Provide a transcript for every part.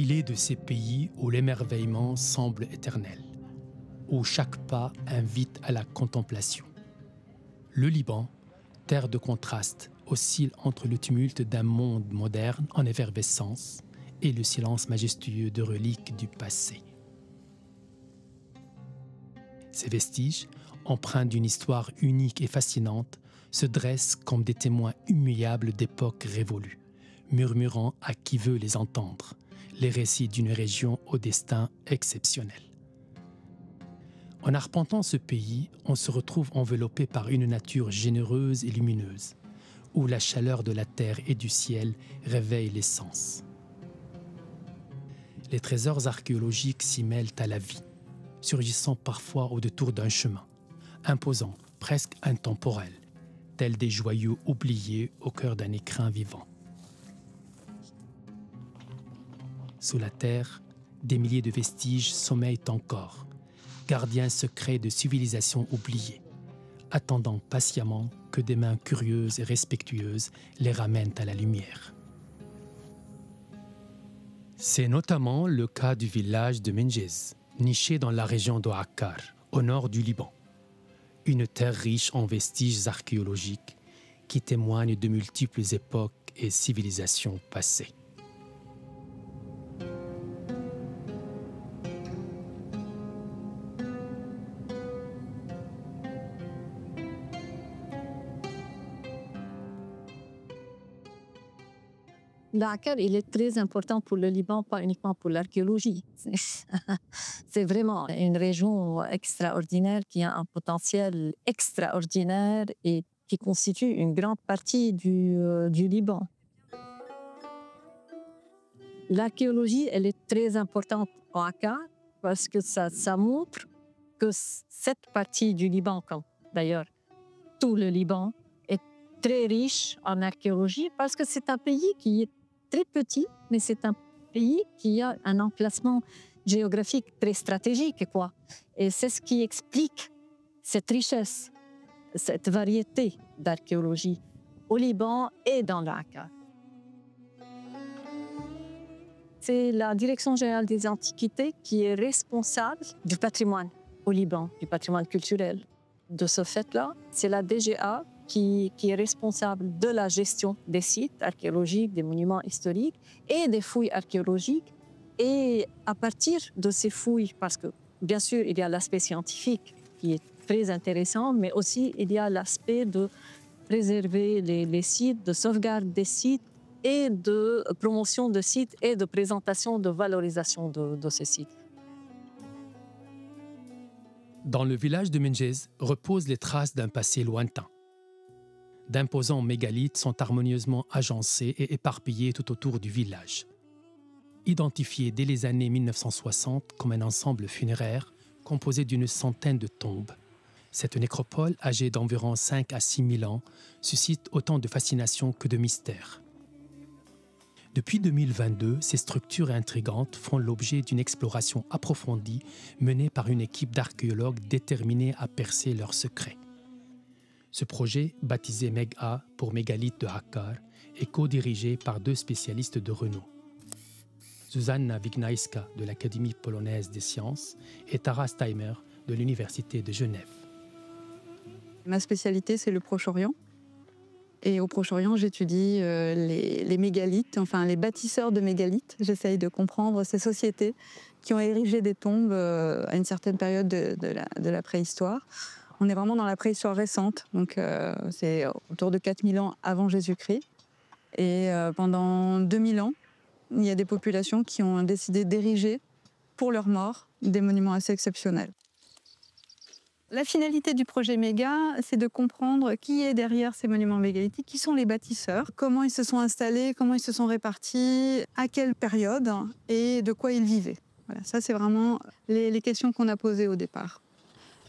Il est de ces pays où l'émerveillement semble éternel, où chaque pas invite à la contemplation. Le Liban, terre de contraste, oscille entre le tumulte d'un monde moderne en effervescence et le silence majestueux de reliques du passé. Ces vestiges, empreints d'une histoire unique et fascinante, se dressent comme des témoins immuables d'époques révolues, murmurant à qui veut les entendre les récits d'une région au destin exceptionnel. En arpentant ce pays, on se retrouve enveloppé par une nature généreuse et lumineuse, où la chaleur de la terre et du ciel réveille les sens. Les trésors archéologiques s'y mêlent à la vie, surgissant parfois au détour d'un chemin, imposant, presque intemporel, tels des joyaux oubliés au cœur d'un écrin vivant. Sous la terre, des milliers de vestiges sommeillent encore, gardiens secrets de civilisations oubliées, attendant patiemment que des mains curieuses et respectueuses les ramènent à la lumière. C'est notamment le cas du village de Menjez, niché dans la région d'Oakkar, au nord du Liban. Une terre riche en vestiges archéologiques qui témoignent de multiples époques et civilisations passées. Dakar, il est très important pour le Liban, pas uniquement pour l'archéologie. C'est vraiment une région extraordinaire qui a un potentiel extraordinaire et qui constitue une grande partie du, euh, Liban. L'archéologie, elle est très importante au Dakar parce que ça, ça montre que cette partie du Liban, comme d'ailleurs tout le Liban, est très riche en archéologie parce que c'est un pays qui est très petit, mais c'est un pays qui a un emplacement géographique très stratégique. Quoi. Et c'est ce qui explique cette richesse, cette variété d'archéologie au Liban et dans l'Aqqa. C'est la Direction générale des antiquités qui est responsable du patrimoine au Liban, du patrimoine culturel. De ce fait-là, c'est la DGA qui, est responsable de la gestion des sites archéologiques, des monuments historiques et des fouilles archéologiques. Et à partir de ces fouilles, parce que bien sûr, il y a l'aspect scientifique qui est très intéressant, mais aussi il y a l'aspect de préserver les, sites, de sauvegarde des sites et de promotion de sites et de présentation, de valorisation de, ces sites. Dans le village de Menjez reposent les traces d'un passé lointain d'imposants mégalithes sont harmonieusement agencés et éparpillés tout autour du village. Identifié dès les années 1960 comme un ensemble funéraire composé d'une centaine de tombes, cette nécropole, âgée d'environ 5 à 6 000 ans, suscite autant de fascination que de mystère. Depuis 2022, ces structures intrigantes font l'objet d'une exploration approfondie menée par une équipe d'archéologues déterminés à percer leurs secrets. Ce projet, baptisé MEGA pour Mégalith de Hakkar, est co-dirigé par deux spécialistes de renom. Zuzanna Wignajska de l'Académie polonaise des sciences et Tara Steimer de l'Université de Genève. Ma spécialité, c'est le Proche-Orient. Et au Proche-Orient, j'étudie euh, les, mégalithes, enfin les bâtisseurs de mégalithes. J'essaye de comprendre ces sociétés qui ont érigé des tombes euh, à une certaine période de la préhistoire on est vraiment dans la préhistoire récente, donc euh, c'est autour de 4000 ans avant Jésus-Christ. Et euh, pendant 2000 ans, il y a des populations qui ont décidé d'ériger pour leurs morts des monuments assez exceptionnels. La finalité du projet Méga, c'est de comprendre qui est derrière ces monuments mégalithiques, qui sont les bâtisseurs, comment ils se sont installés, comment ils se sont répartis, à quelle période et de quoi ils vivaient. Voilà, ça c'est vraiment les questions qu'on a posées au départ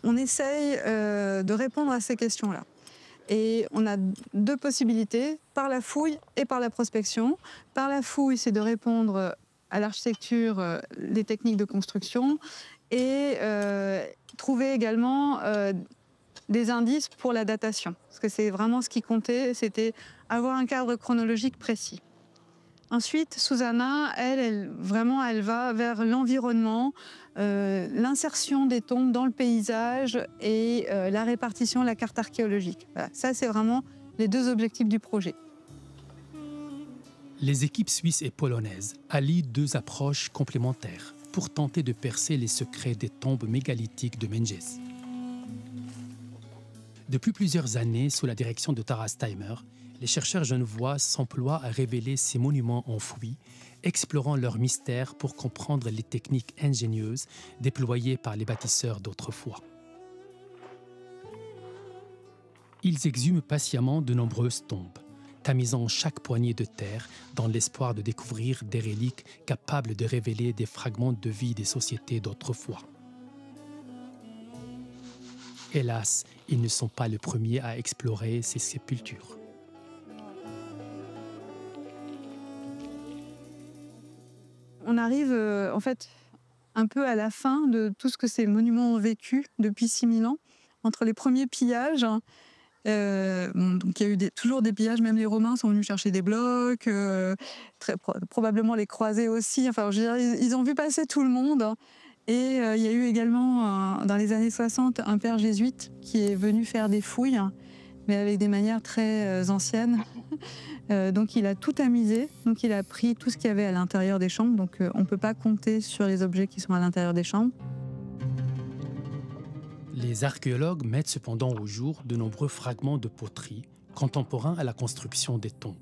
on essaye euh, de répondre à ces questions-là. Et on a deux possibilités, par la fouille et par la prospection. Par la fouille, c'est de répondre à l'architecture, euh, les techniques de construction, et euh, trouver également des indices pour la datation. Parce que c'est vraiment ce qui comptait, c'était avoir un cadre chronologique précis. Ensuite, Susanna, elle, vraiment, elle va vers l'environnement, euh, l'insertion des tombes dans le paysage et euh, la répartition, la carte archéologique. Ça, c'est vraiment les deux objectifs du projet. Les équipes suisses et polonaises allient deux approches complémentaires pour tenter de percer les secrets des tombes mégalithiques de Menges. Depuis plusieurs années, sous la direction de Tara Steimer, les chercheurs genevois s'emploient à révéler ces monuments enfouis, explorant leurs mystères pour comprendre les techniques ingénieuses déployées par les bâtisseurs d'autrefois. Ils exhument patiemment de nombreuses tombes, tamisant chaque poignée de terre dans l'espoir de découvrir des reliques capables de révéler des fragments de vie des sociétés d'autrefois. Hélas, ils ne sont pas les premiers à explorer ces sépultures. On arrive euh, en fait un peu à la fin de tout ce que ces monuments ont vécu depuis 6000 ans, entre les premiers pillages. Euh, donc il y a eu toujours des pillages, même les Romains sont venus chercher des blocs, euh, probablement les croisés aussi. Enfin, ils, ont vu passer tout le monde. Et il y a eu également, dans les années 60, un père jésuite qui est venu faire des fouilles, mais avec des manières très anciennes. Euh, donc il a tout amusé, donc il a pris tout ce qu'il y avait à l'intérieur des chambres, donc euh, on ne peut pas compter sur les objets qui sont à l'intérieur des chambres. Les archéologues mettent cependant au jour de nombreux fragments de poterie contemporains à la construction des tombes.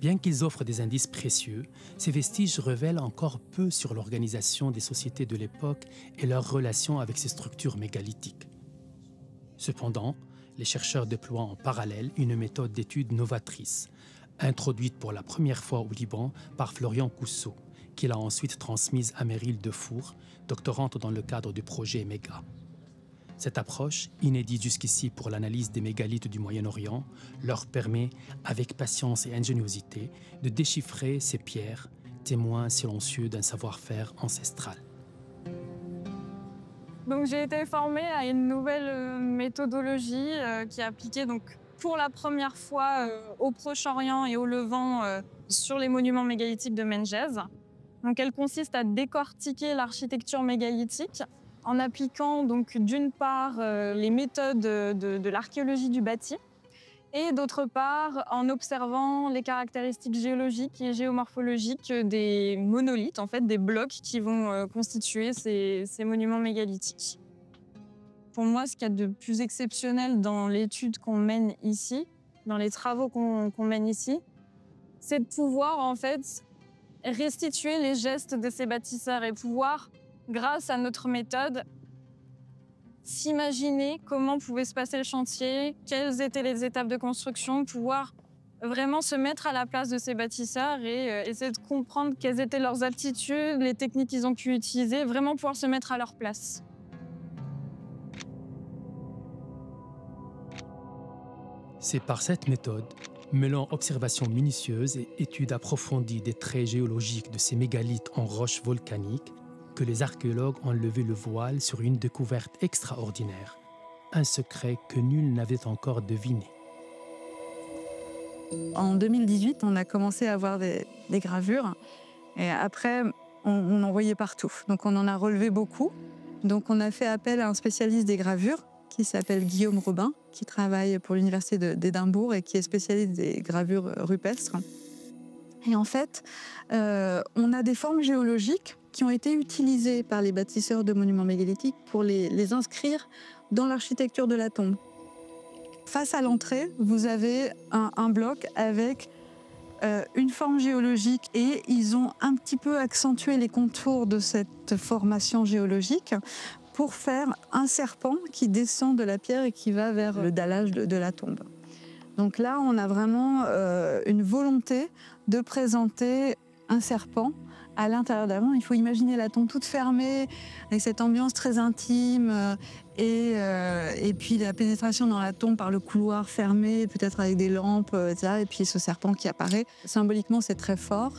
Bien qu'ils offrent des indices précieux, ces vestiges révèlent encore peu sur l'organisation des sociétés de l'époque et leur relation avec ces structures mégalithiques. Cependant, les chercheurs déploient en parallèle une méthode d'étude novatrice, introduite pour la première fois au Liban par Florian Cousseau, qu'il a ensuite transmise à Meryl Defour, doctorante dans le cadre du projet MEGA. Cette approche, inédite jusqu'ici pour l'analyse des mégalithes du Moyen-Orient, leur permet, avec patience et ingéniosité, de déchiffrer ces pierres, témoins silencieux d'un savoir-faire ancestral. Donc j'ai été formée à une nouvelle euh, méthodologie euh, qui est appliquée donc pour la première fois euh, au Proche-Orient et au Levant sur les monuments mégalithiques de Menges. Donc elle consiste à décortiquer l'architecture mégalithique en appliquant donc d'une part les méthodes de l'archéologie du bâti, et d'autre part en observant les caractéristiques géologiques et géomorphologiques des monolithes, en fait des blocs qui vont euh, constituer ces, monuments mégalithiques. Pour moi, ce qu'il y a de plus exceptionnel dans l'étude qu'on mène ici, dans les travaux qu'on mène ici, c'est de pouvoir en fait restituer les gestes de ces bâtisseurs et pouvoir, grâce à notre méthode, s'imaginer comment pouvait se passer le chantier, quelles étaient les étapes de construction, pouvoir vraiment se mettre à la place de ces bâtisseurs et euh, essayer de comprendre quelles étaient leurs aptitudes, les techniques qu'ils ont pu utiliser, vraiment pouvoir se mettre à leur place. C'est par cette méthode, mêlant observation minutieuse et étude approfondie des traits géologiques de ces mégalithes en roches volcaniques, que les archéologues ont levé le voile sur une découverte extraordinaire, un secret que nul n'avait encore deviné. En 2018, on a commencé à avoir des, gravures et après, on, en voyait partout. Donc on en a relevé beaucoup. Donc on a fait appel à un spécialiste des gravures qui s'appelle Guillaume Robin, qui travaille pour l'Université d'Édimbourg et qui est spécialiste des gravures rupestres. Et en fait, euh, on a des formes géologiques qui ont été utilisés par les bâtisseurs de monuments mégalithiques pour les, inscrire dans l'architecture de la tombe. Face à l'entrée, vous avez un, bloc avec euh, une forme géologique et ils ont un petit peu accentué les contours de cette formation géologique pour faire un serpent qui descend de la pierre et qui va vers le dallage de, la tombe. Donc là, on a vraiment euh, une volonté de présenter un serpent à l'intérieur d'avant. Il faut imaginer la tombe toute fermée, avec cette ambiance très intime, euh, et, euh, et, puis la pénétration dans la tombe par le couloir fermé, peut-être avec des lampes, euh, etc. Et puis ce serpent qui apparaît. Symboliquement, c'est très fort.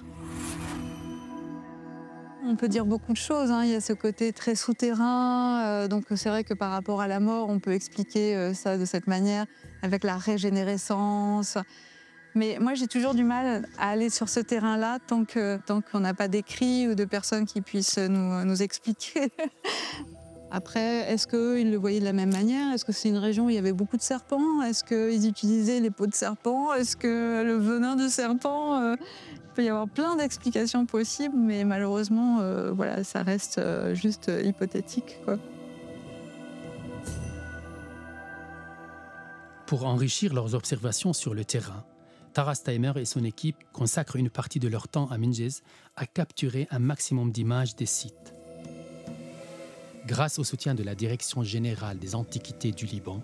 On peut dire beaucoup de choses. Hein. Il y a ce côté très souterrain. donc c'est vrai que par rapport à la mort, on peut expliquer ça de cette manière, avec la régénérescence. Mais moi, j'ai toujours du mal à aller sur ce terrain-là tant qu'on tant qu'on n'a pas d'écrit ou de personnes qui puissent nous, nous expliquer. Après, est-ce qu'ils le voyaient de la même manière? Est-ce que c'est une région où il y avait beaucoup de serpents? Est-ce qu'ils utilisaient les peaux de serpent? Est-ce que le venin de serpent euh, Il peut y avoir plein d'explications possibles, mais malheureusement, euh, voilà, ça reste euh, juste hypothétique. Pour enrichir leurs observations sur le terrain, Tara Steimer et son équipe consacrent une partie de leur temps à Minges à capturer un maximum d'images des sites. Grâce au soutien de la Direction générale des antiquités du Liban,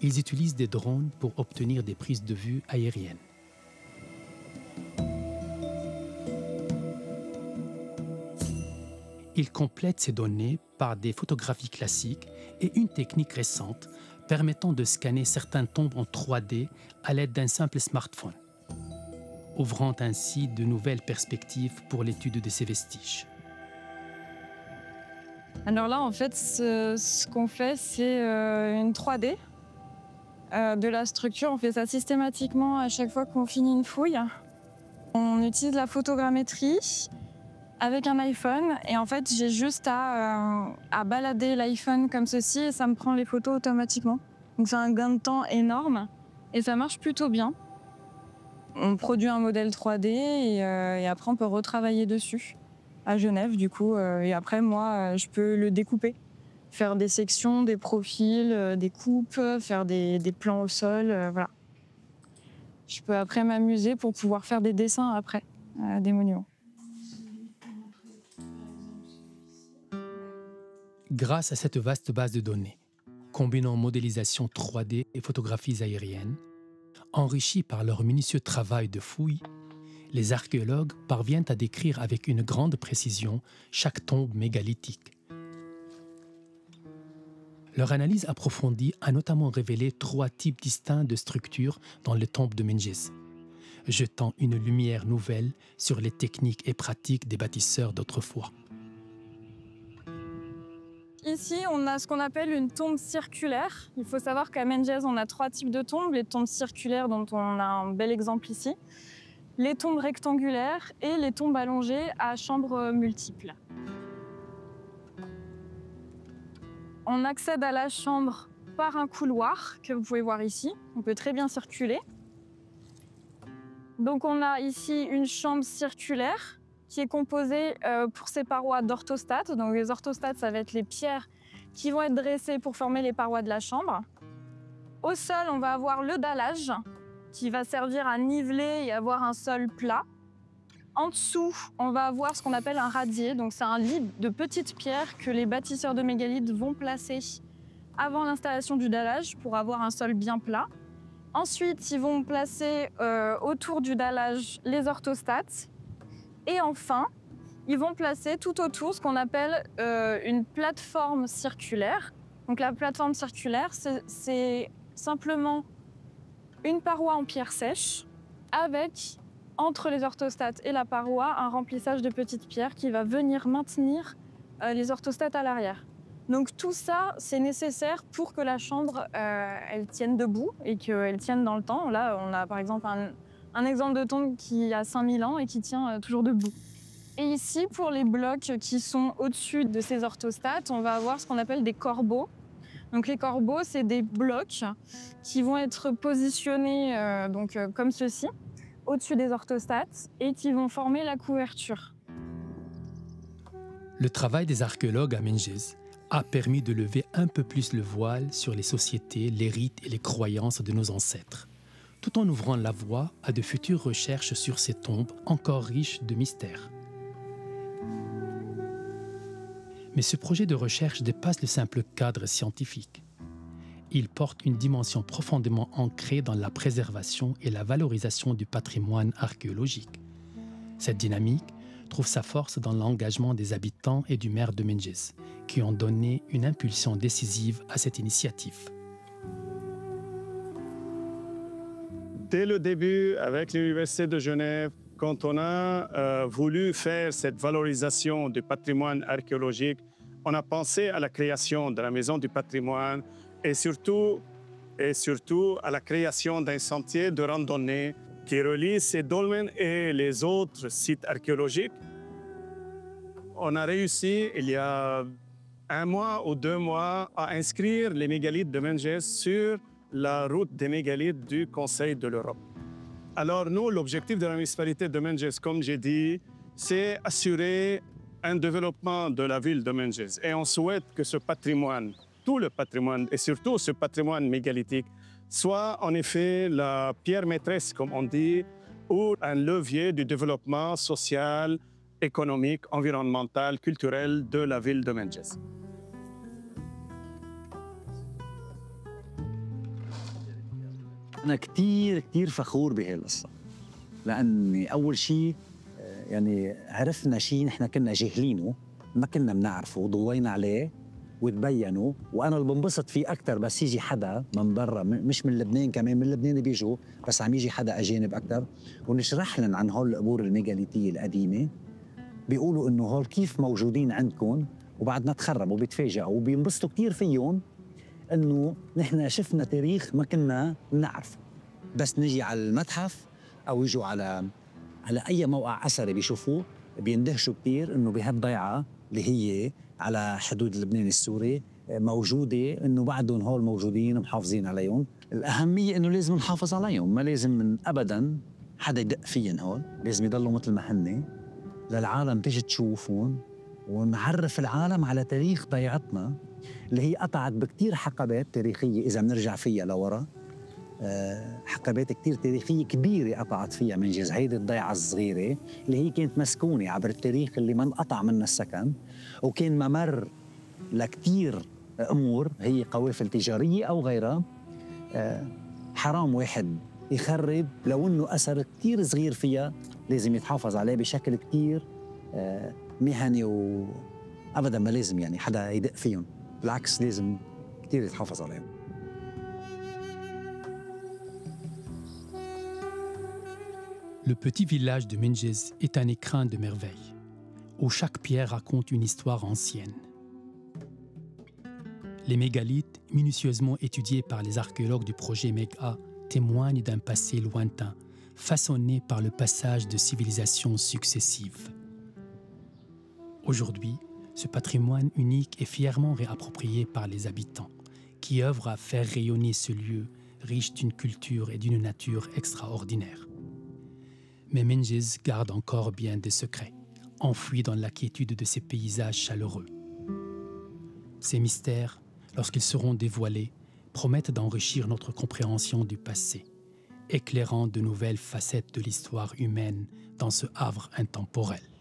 ils utilisent des drones pour obtenir des prises de vue aériennes. Ils complètent ces données par des photographies classiques et une technique récente permettant de scanner certains tombes en 3D à l'aide d'un simple smartphone, ouvrant ainsi de nouvelles perspectives pour l'étude de ces vestiges. Alors là, en fait, ce, qu'on fait, c'est euh, une 3D euh, de la structure. On fait ça systématiquement à chaque fois qu'on finit une fouille. On utilise la photogrammétrie avec un iPhone et en fait, j'ai juste à, euh, à balader l'iPhone comme ceci et ça me prend les photos automatiquement. Donc c'est un gain de temps énorme et ça marche plutôt bien. On produit un modèle 3D et, et après on peut retravailler dessus à Genève, du coup. Euh, et après, moi, euh, je peux le découper, faire des sections, des profils, euh, des coupes, faire des, plans au sol, voilà. Je peux après m'amuser pour pouvoir faire des dessins après des monuments. Grâce à cette vaste base de données, combinant modélisation 3D et photographies aériennes, enrichie par leur minutieux travail de fouille, les archéologues parviennent à décrire avec une grande précision chaque tombe mégalithique. Leur analyse approfondie a notamment révélé trois types distincts de structures dans les tombes de Menges, jetant une lumière nouvelle sur les techniques et pratiques des bâtisseurs d'autrefois. Ici, on a ce qu'on appelle une tombe circulaire. Il faut savoir qu'à Menges, on a trois types de tombes. Les tombes circulaires, dont on a un bel exemple ici les tombes rectangulaires et les tombes allongées à chambres multiples. On accède à la chambre par un couloir que vous pouvez voir ici. On peut très bien circuler. Donc on a ici une chambre circulaire qui est composée euh, pour ses parois d'orthostates. Donc les orthostates, ça va être les pierres qui vont être dressées pour former les parois de la chambre. Au sol, on va avoir le dallage, qui va servir à niveler et avoir un sol plat. En dessous, on va avoir ce qu'on appelle un radier. Donc c'est un lit de petites pierres que les bâtisseurs de mégalithes vont placer avant l'installation du dallage pour avoir un sol bien plat. Ensuite, ils vont placer euh, autour du dallage les orthostates. Et enfin, ils vont placer tout autour ce qu'on appelle euh, une plateforme circulaire. Donc la plateforme circulaire, c'est simplement une paroi en pierre sèche avec, entre les orthostates et la paroi, un remplissage de petites pierres qui va venir maintenir euh, les orthostates à l'arrière. Donc tout ça, c'est nécessaire pour que la chambre, euh, elle tienne debout et qu'elle tienne dans le temps. Là, on a par exemple un, exemple de tombe qui a 5000 ans et qui tient euh, toujours debout. Et ici, pour les blocs qui sont au-dessus de ces orthostates, on va avoir ce qu'on appelle des corbeaux. Donc les corbeaux, c'est des blocs qui vont être positionnés euh, donc, euh, comme ceci, au-dessus des orthostates, et qui vont former la couverture. Le travail des archéologues à Menges a permis de lever un peu plus le voile sur les sociétés, les rites et les croyances de nos ancêtres, tout en ouvrant la voie à de futures recherches sur ces tombes encore riches de mystères. Mais ce projet de recherche dépasse le simple cadre scientifique. Il porte une dimension profondément ancrée dans la préservation et la valorisation du patrimoine archéologique. Cette dynamique trouve sa force dans l'engagement des habitants et du maire de Menges, qui ont donné une impulsion décisive à cette initiative. Dès le début, avec l'Université de Genève, quand on a euh, voulu faire cette valorisation du patrimoine archéologique, on a pensé à la création de la Maison du patrimoine et surtout, à la création d'un sentier de randonnée qui relie ces dolmens et les autres sites archéologiques. On a réussi, il y a un mois ou deux mois, à inscrire les mégalithes de Menges sur la route des mégalithes du Conseil de l'Europe. Alors nous, l'objectif de la municipalité de Menges, comme j'ai dit, c'est assurer un développement de la ville de Menges. Et on souhaite que ce patrimoine, tout le patrimoine, et surtout ce patrimoine mégalithique, soit en effet la pierre maîtresse, comme on dit, ou un levier du développement social, économique, environnemental, culturel de la ville de Menges. أنا كتير كتير فخور بهالقصة لأني أول شيء يعني عرفنا شيء نحن كنا جاهلينه ما كنا بنعرفه ضوينا عليه وتبينوا. وأنا اللي بنبسط فيه أكثر بس يجي حدا من برا مش من لبنان كمان من لبنان بيجوا بس عم يجي حدا أجانب أكثر ونشرح لهم عن هول القبور الميغاليتيه القديمة. بيقولوا إنه هول كيف موجودين عندكم وبعدنا تخربوا بيتفاجئوا وبينبسطوا كثير فيهم. إنه نحن شفنا تاريخ ما كنا نعرفه. بس نجي على المتحف أو يجوا على على أي موقع أثري بيشوفوه بيندهشوا كثير إنه بهالضيعة اللي هي على حدود لبنان السوري موجودة إنه بعدهم هول موجودين محافظين عليهم. الأهمية إنه لازم نحافظ عليهم ما لازم من ابدا حدا يدق فيهم هول لازم يضلوا مثل ما هن للعالم تيجي تشوفهم ونعرف العالم على تاريخ ضيعتنا. اللي هي قطعت بكتير حقبات تاريخية. إذا بنرجع فيها لورا آه، حقبات كتير تاريخية كبيرة قطعت فيها من جز هيدي الضيعة الصغيرة اللي هي كانت مسكونة عبر التاريخ اللي ما انقطع منها السكن وكان ممر لكتير أمور هي قوافل تجارية أو غيرها. آه، حرام واحد يخرب لو إنه أثر كثير صغير فيها لازم يتحافظ عليه بشكل كثير آه، مهني وابدا ما لازم يعني حدا يدق فيهم. بالعكس لازم كثير يتحافظ عليهم Le petit village de Menges est un écrin de merveilles, où chaque pierre raconte une histoire ancienne. Les mégalithes, minutieusement étudiés par les archéologues du projet MEGA, témoignent d'un passé lointain, façonné par le passage de civilisations successives. Aujourd'hui, ce patrimoine unique est fièrement réapproprié par les habitants, qui œuvrent à faire rayonner ce lieu riche d'une culture et d'une nature extraordinaire. Mais Menges garde encore bien des secrets, enfouis dans la quiétude de ces paysages chaleureux. Ces mystères, lorsqu'ils seront dévoilés, promettent d'enrichir notre compréhension du passé, éclairant de nouvelles facettes de l'histoire humaine dans ce havre intemporel.